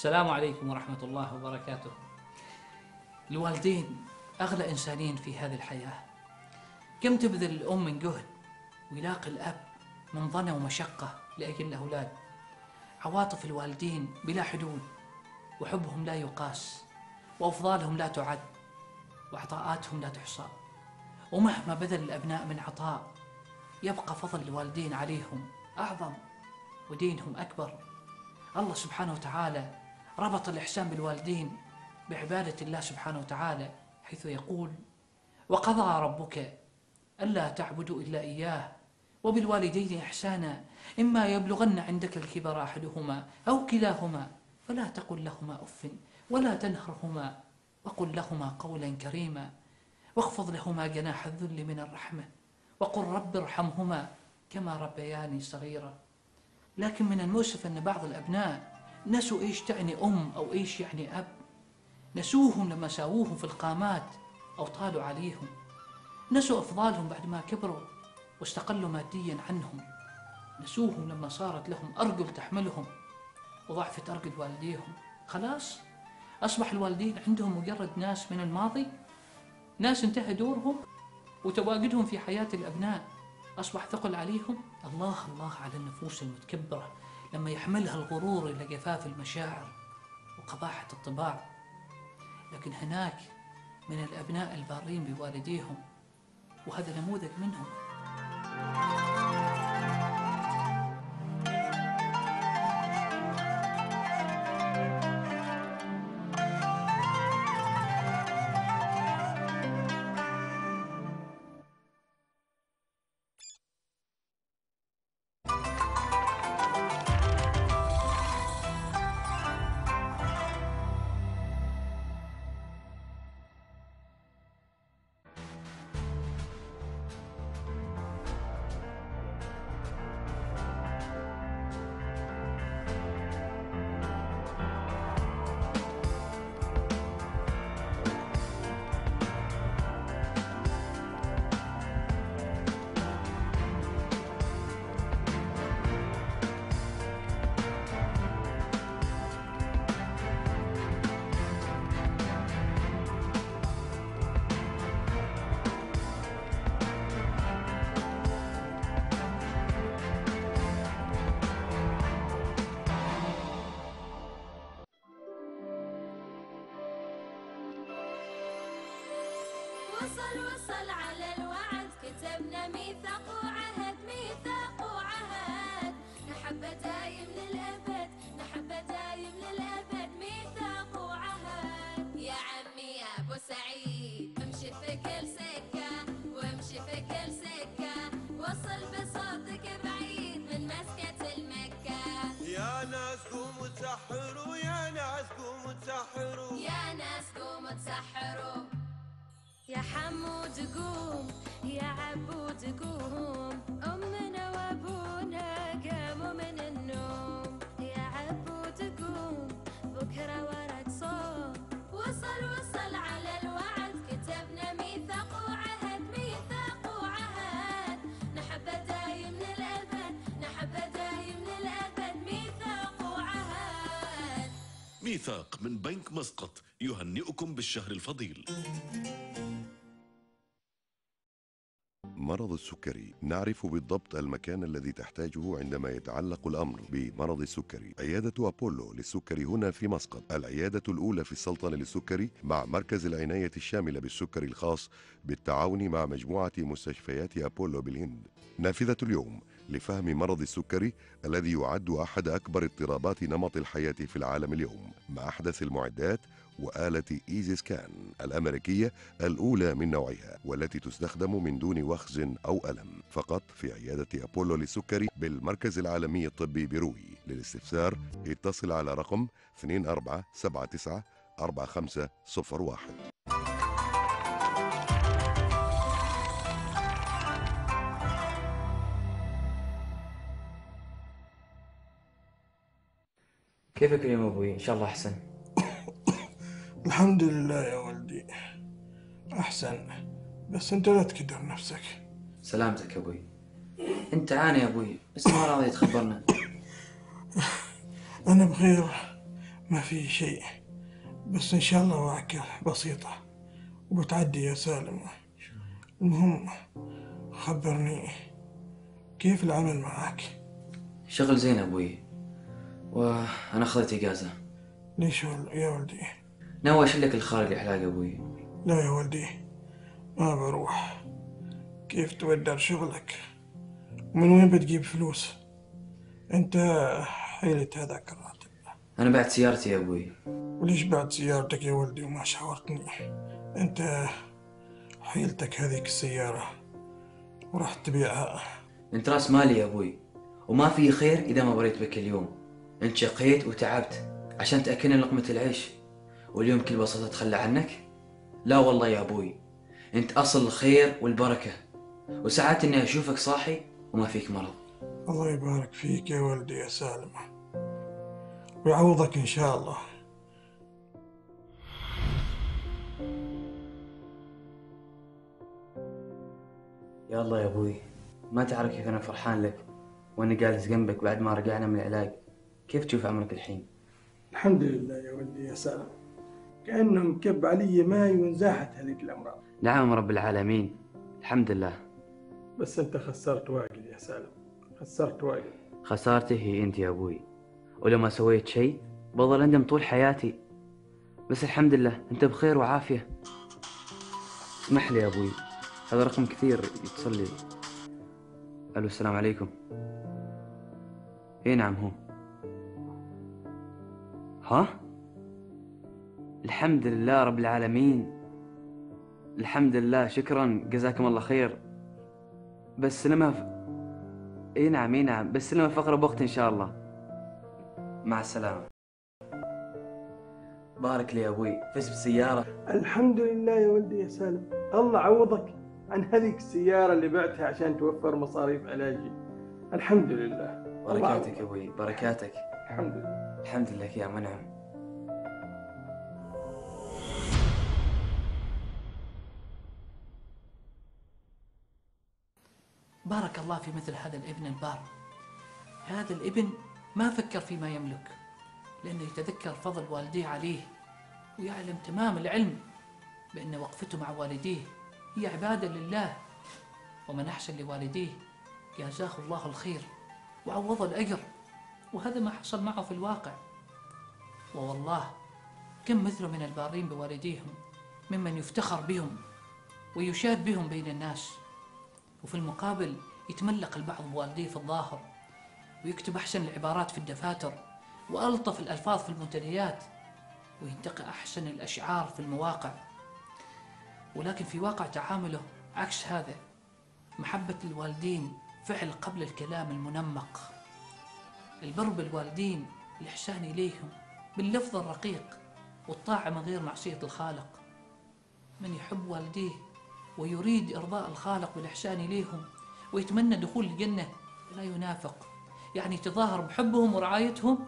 السلام عليكم ورحمة الله وبركاته. الوالدين أغلى إنسانين في هذه الحياة. كم تبذل الأم من جهد ويلاقي الأب من ظنى ومشقة لأجل الأولاد. عواطف الوالدين بلا حدود وحبهم لا يقاس وأفضالهم لا تعد وعطاءاتهم لا تحصى. ومهما بذل الأبناء من عطاء يبقى فضل الوالدين عليهم أعظم ودينهم أكبر الله سبحانه وتعالى ربط الإحسان بالوالدين بعبادة الله سبحانه وتعالى حيث يقول وقضى ربك ألا تعبدوا إلا إياه وبالوالدين إحسانا إما يبلغن عندك الكبر أحدهما أو كلاهما فلا تقل لهما أف ولا تنهرهما وقل لهما قولا كريما واخفض لهما جناح الذل من الرحمة وقل رب ارحمهما كما ربياني صغيرا. لكن من المؤسف أن بعض الأبناء نسوا إيش تعني أم أو إيش يعني أب؟ نسوهم لما ساووهم في القامات أو طالوا عليهم. نسوا أفضالهم بعد ما كبروا واستقلوا ماديا عنهم. نسوهم لما صارت لهم أرجل تحملهم وضعفت أرجل والديهم. خلاص أصبح الوالدين عندهم مجرد ناس من الماضي. ناس انتهى دورهم وتواجدهم في حياة الأبناء. أصبح ثقل عليهم. الله الله على النفوس المتكبرة. لما يحملها الغرور إلى جفاف المشاعر وقباحة الطباع. لكن هناك من الأبناء البارين بوالديهم وهذا نموذج منهم. كتبنا ميثاق وعهد ميثاق وعهد نحبه دايم للأبد نحبه دايم للأبد ميثاق وعهد يا عمي يا أبو سعيد امشي في كل سكة وامشي في كل سكة. وصل بصوتك بعيد من مسكة المكة. يا ناس قوموا تسحروا يا ناس قوموا تسحروا يا ناس قوموا تسحروا يا حمود قوم يا عبود قوم أمنا وأبونا قاموا من النوم. يا عبود قوم بكرة ورد صوم. وصل وصل على الوعد كتبنا ميثاق وعهد ميثاق وعهد. نحبه دايم للأبد نحبه دايم للأبد ميثاق وعهد. ميثاق من بنك مسقط يهنئكم بالشهر الفضيل. مرض السكري نعرف بالضبط المكان الذي تحتاجه عندما يتعلق الأمر. بمرض السكري عيادة أبولو للسكري هنا في مسقط. العيادة الأولى في السلطنة للسكري مع مركز العناية الشاملة بالسكري الخاص بالتعاون مع مجموعة مستشفيات أبولو بالهند. نافذة اليوم لفهم مرض السكري الذي يعد أحد أكبر اضطرابات نمط الحياة في العالم اليوم. مع أحدث المعدات وآلة إيزي سكان الأمريكية الأولى من نوعها والتي تستخدم من دون وخز أو ألم فقط في عيادة أبولو للسكري بالمركز العالمي الطبي بروي للاستفسار اتصل على رقم 2479 4501 كيفك اليوم أبوي؟ إن شاء الله أحسن. الحمد لله يا ولدي. أحسن. بس أنت لا تكدر نفسك. سلامتك يا أبوي. أنت عاني يا أبوي بس ما راضي تخبرنا. أنا بخير. ما في شيء. بس إن شاء الله وعكة بسيطة. وبتعدي يا سالم المهم خبرني. كيف العمل معك؟ شغل زين أبوي. وأنا أخذت إجازة. ليش يا ولدي؟ ناوي أشلك الخارج الحلاق أبوي. لا يا ولدي ما بروح. كيف تودر شغلك من وين بتجيب فلوس؟ أنت حيلة هذاك الراتب أنا بعت سيارتي يا أبوي. وليش بعد سيارتك يا ولدي وما شاورتني؟ أنت حيلتك هذيك السيارة. وراح تبيعها. أنت راس مالي يا أبوي. وما في خير إذا ما بريت بك اليوم. أنت شقيت وتعبت عشان تأكلني لقمة العيش. واليوم كل بساطة أتخلى عنك؟ لا والله يا أبوي. أنت أصل الخير والبركة. وسعدت إني أشوفك صاحي وما فيك مرض. الله يبارك فيك يا ولدي يا سالم ويعوضك إن شاء الله. يا الله يا أبوي ما تعرف كيف أنا فرحان لك وأنا جالس جنبك بعد ما رجعنا من العلاج. كيف تشوف عمرك الحين؟ الحمد لله يا ولدي يا سالم كأنه منكب علي ماي وانزاحت هذيك الأمراض. نعم رب العالمين. الحمد لله. بس أنت خسرت واجد يا سالم. خسرت واجد. خسارتي هي أنت يا أبوي. ولو ما سويت شيء بظل أندم طول حياتي. بس الحمد لله أنت بخير وعافية. اسمح لي يا أبوي. هذا رقم كثير يتصل لي. ألو السلام عليكم. إيه نعم هو. ها؟ الحمد لله رب العالمين. الحمد لله شكرا جزاكم الله خير. بس لما ف... إي نعم إي نعم. بس لما في اقرب وقت إن شاء الله. مع السلامة. بارك لي يا أبوي. فز بسيارة. الحمد لله يا ولدي يا سالم. الله عوضك عن هذيك السيارة اللي بعتها عشان توفر مصاريف علاجي. الحمد لله. بركاتك يا أبوي. بركاتك. الحمد لله. الحمد لله يا منعم بارك الله في مثل هذا الابن البار. هذا الابن ما فكر فيما يملك لأنه يتذكر فضل والديه عليه ويعلم تمام العلم بأن وقفته مع والديه هي عبادة لله ومن أحسن لوالديه جازاه الله الخير وعوض الأجر وهذا ما حصل معه في الواقع. ووالله كم مثله من البارين بوالديهم ممن يفتخر بهم ويشاد بهم بين الناس. وفي المقابل يتملق البعض بوالديه في الظاهر ويكتب أحسن العبارات في الدفاتر وألطف الألفاظ في المنتديات وينتقي أحسن الأشعار في المواقع. ولكن في واقع تعامله عكس هذا محبة الوالدين فعل قبل الكلام المنمق. البر بالوالدين الإحسان إليهم باللفظ الرقيق والطاعة من غير معصية الخالق. من يحب والديه ويريد إرضاء الخالق بالإحسان إليهم ويتمنى دخول الجنة. لا ينافق. يعني يتظاهر بحبهم ورعايتهم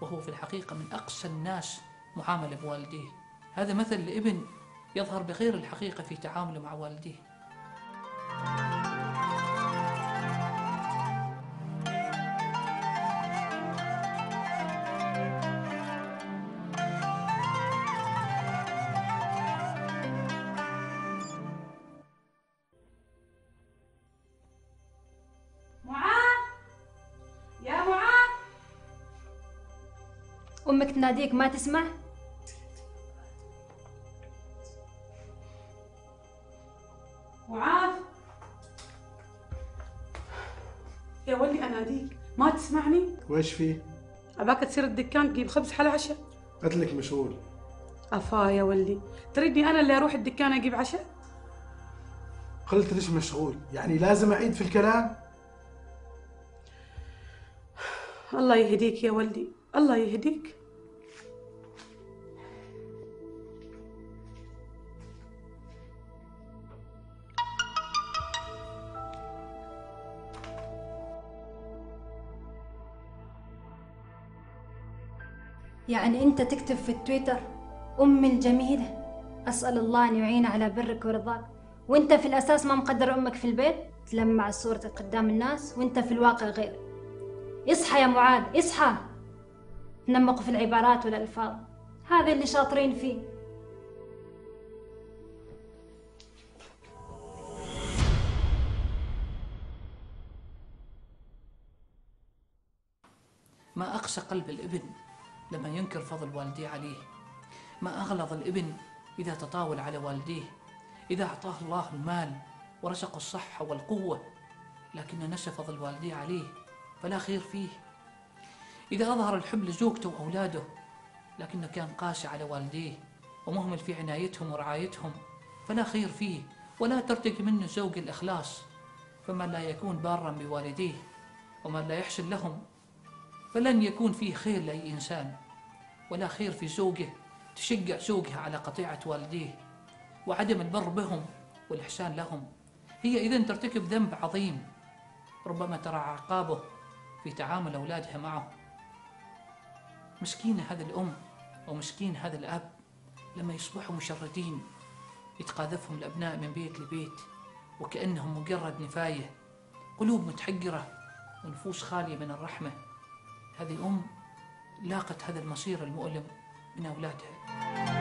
وهو في الحقيقة من أقسى الناس معاملة بوالديه. هذا مثل لابن يظهر بغير الحقيقة في تعامله مع والديه. أمك تناديك ما تسمع؟ معاذ يا ولي أناديك. ما تسمعني؟ وإيش فيه؟ أباك تصير الدكان تجيب خبز حلا عشاء. قلت لك مشغول. أفا يا ولي تريدني أنا اللي أروح الدكان أجيب عشاء؟ قلت ليش مشغول؟ يعني لازم أعيد في الكلام؟ الله يهديك يا ولدي. الله يهديك. يعني أنت تكتب في التويتر أمي الجميلة أسأل الله أن يعين على برك ورضاك. وأنت في الأساس ما مقدر أمك في البيت؟ تلمع صورتك قدام الناس وأنت في الواقع غير. اصحى يا معاذ اصحى. نمق في العبارات والألفاظ. هذا اللي شاطرين فيه. ما أقسى قلب الإبن. لما ينكر فضل والديه عليه. ما أغلظ الإبن إذا تطاول على والديه إذا أعطاه الله المال ورزقه الصحة والقوة لكن نسى فضل والديه عليه فلا خير فيه. إذا أظهر الحب لزوجته وأولاده لكنه كان قاسي على والديه ومهمل في عنايتهم ورعايتهم فلا خير فيه. ولا ترتقي منه زوج الإخلاص فمن لا يكون بارا بوالديه ومن لا يحسن لهم فلن يكون فيه خير لأي إنسان ولا خير في زوجه تشجع زوجها على قطيعة والديه وعدم البر بهم والإحسان لهم. هي إذن ترتكب ذنب عظيم ربما ترى عقابه في تعامل أولادها معه. مسكينة هذه الأم ومسكين هذا الأب لما يصبحوا مشردين يتقاذفهم الأبناء من بيت لبيت وكأنهم مجرد نفاية قلوب متحجرة ونفوس خالية من الرحمة. هذه أم لاقت هذا المصير المؤلم من أولادها.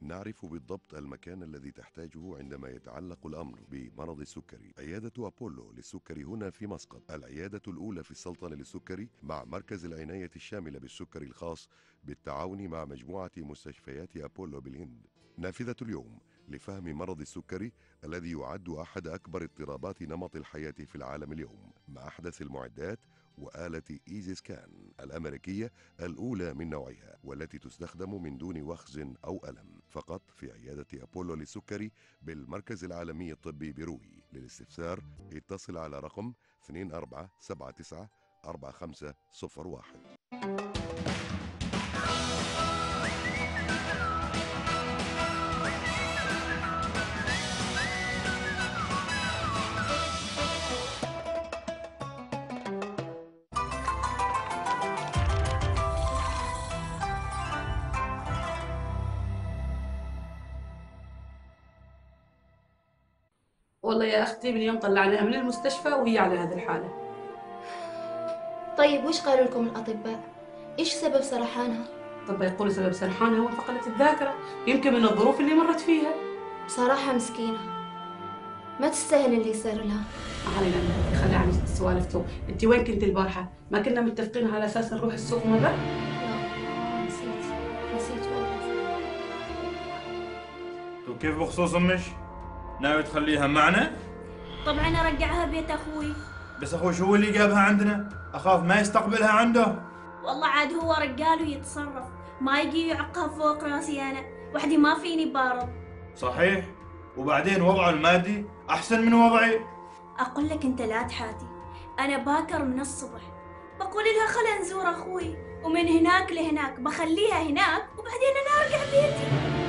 نعرف بالضبط المكان الذي تحتاجه عندما يتعلق الأمر بمرض السكري. عيادة أبولو للسكري هنا في مسقط. العيادة الأولى في السلطنة للسكري مع مركز العناية الشاملة بالسكري الخاص بالتعاون مع مجموعة مستشفيات أبولو بالهند. نافذة اليوم لفهم مرض السكري الذي يعد أحد أكبر اضطرابات نمط الحياة في العالم اليوم. مع أحدث المعدات وآلة EZScan الأمريكية الأولى من نوعها والتي تستخدم من دون وخز أو ألم فقط في عيادة أبولو للسكري بالمركز العالمي الطبي بروي للاستفسار اتصل على رقم 2479 4501 يا أختي من يوم طلعناها من المستشفى وهي على هذه الحالة. طيب وش قالوا لكم الأطباء؟ إيش سبب سرحانها؟ طب يقول سبب سرحانها هو فقدت الذاكرة يمكن من الظروف اللي مرت فيها. بصراحة مسكينة. ما تستاهل اللي يصير لها. علينا خلي عن السوالف تو انت وين كنت البارحة؟ ما كنا متفقين على أساس نروح السوق مرة؟ لا نسيت. نسيت. والله وكيف بخصوص امش؟ ناوي تخليها معنا؟ طبعا أرجعها بيت أخوي. بس أخوي شو اللي جابها عندنا؟ أخاف ما يستقبلها عنده. والله عاد هو رجال ويتصرف. ما يجي يعقها فوق راسي أنا. وحدي ما فيني بارض صحيح. وبعدين وضعه المادي أحسن من وضعي. أقول لك أنت لا تحاتي. أنا باكر من الصبح. بقول لها خل نزور أخوي. ومن هناك لهناك. بخليها هناك. وبعدين أنا أرجع بيتي.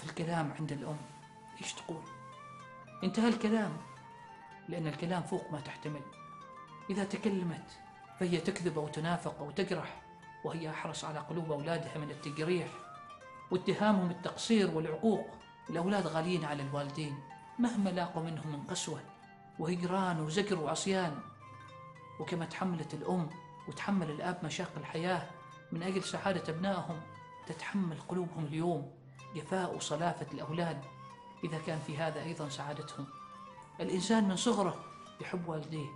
توقف الكلام عند الأم. إيش تقول؟ انتهى الكلام لأن الكلام فوق ما تحتمل. إذا تكلمت فهي تكذب أو تنافق أو تجرح وهي أحرص على قلوب أولادها من التجريح واتهامهم التقصير والعقوق. الأولاد غاليين على الوالدين مهما لاقوا منهم من قسوة وهجران وزجر وعصيان. وكما تحملت الأم وتحمل الأب مشاق الحياة من أجل سعادة أبنائهم تتحمل قلوبهم اليوم. جفاء وصلافة الأولاد إذا كان في هذا أيضا سعادتهم. الإنسان من صغره يحب والديه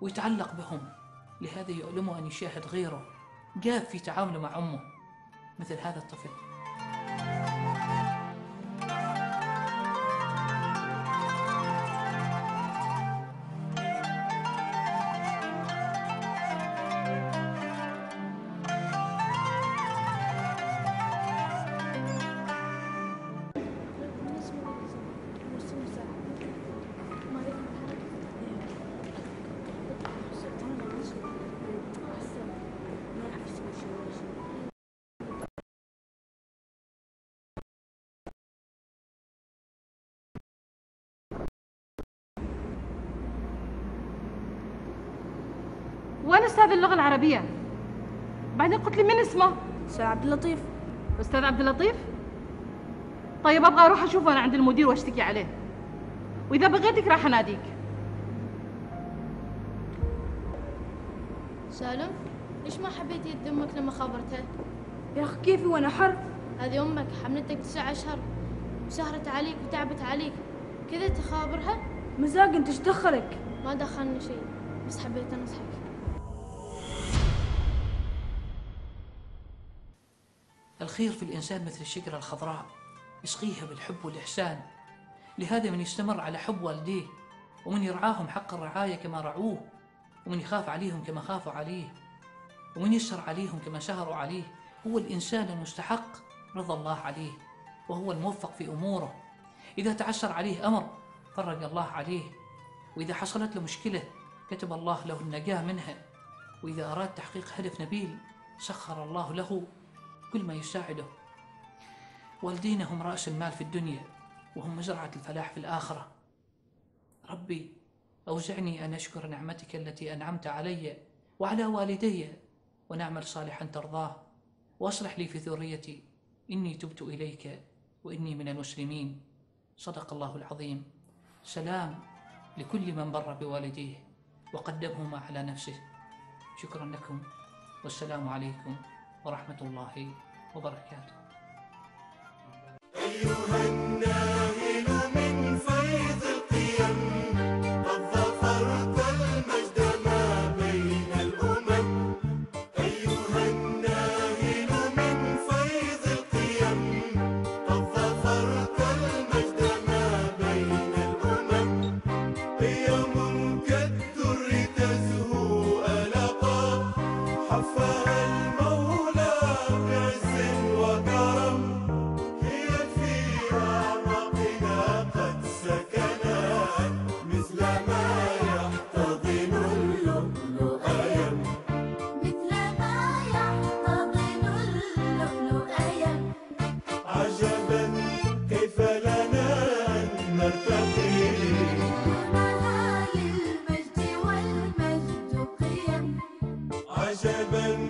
ويتعلق بهم لهذا يؤلمه أن يشاهد غيره جاف في تعامله مع أمه مثل هذا الطفل. وين أستاذ اللغة العربية. بعدين قلت لي من اسمه؟ أستاذ عبد اللطيف. أستاذ عبد اللطيف؟ طيب أبغى أروح أشوفه أنا عند المدير وأشتكي عليه. وإذا بغيتك راح أناديك. سالم ليش ما حبيت يد أمك لما خابرتها؟ يا أخي كيفي وأنا حر؟ هذه أمك حملتك تسع أشهر وسهرت عليك وتعبت عليك. كذا تخابرها؟ مزاج أنت إيش دخلك؟ ما دخلني شيء بس حبيت أنصحك. الخير في الإنسان مثل الشجرة الخضراء يسقيها بالحب والإحسان. لهذا من يستمر على حب والديه ومن يرعاهم حق الرعاية كما رعوه ومن يخاف عليهم كما خافوا عليه ومن يسهر عليهم كما سهروا عليه. هو الإنسان المستحق رضا الله عليه وهو الموفق في أموره. إذا تعسر عليه أمر فرج الله عليه وإذا حصلت له مشكلة كتب الله له النجاة منها وإذا أراد تحقيق هدف نبيل سخر الله له كل ما يساعده. والدينا هم رأس المال في الدنيا وهم مزرعة الفلاح في الآخرة. ربي أوزعني أن أشكر نعمتك التي أنعمت علي وعلى والدي ونعمل صالحا ترضاه. وأصلح لي في ذريتي. إني تبت إليك وإني من المسلمين. صدق الله العظيم. سلام لكل من بر بوالديه وقدمهما على نفسه. شكرا لكم. والسلام عليكم. ورحمة الله وبركاته. أيها الناهل عجبا